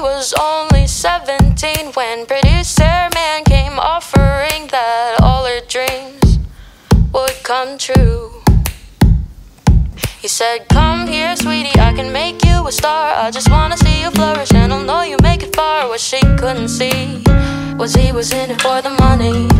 was only 17 when producer man came offering that all her dreams would come true. He said, Come here, sweetie, I can make you a star. I just wanna see you flourish, and I'll know you make it far. What she couldn't see was he was in it for the money.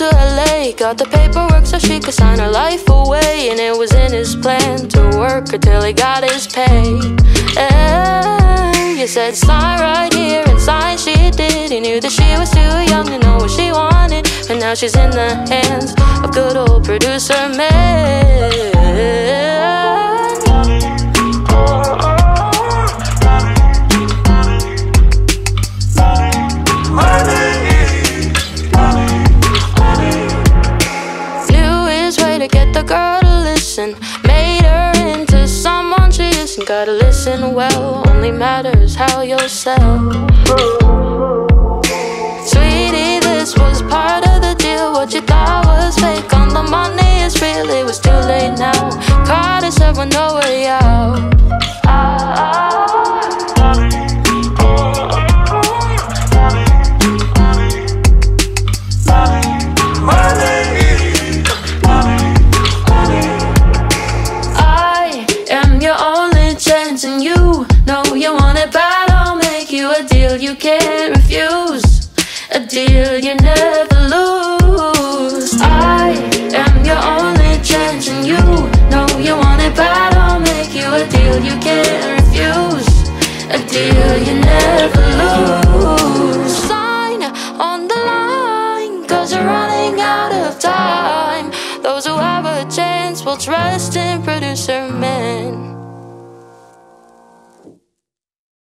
To LA. Got the paperwork so she could sign her life away. And it was in his plan to work until he got his pay. And you said, sign right here, and sign she did. He knew that she was too young to know what she wanted. And now she's in the hands of good old producer man. Listen. Made her into someone she isn't. Gotta listen well, only matters how you'll sell. Sweetie, this was part of the deal. What you thought was fake on the money is real. It was too late now. Caught us with no way out. Ah. I you want it bad. I'll make you a deal you can't refuse, a deal you never lose. I am your only chance, and you know you want it bad. I'll make you a deal you can't refuse, a deal you never lose. Sign on the line, cause you're running out of time. Those who have a chance will trust in.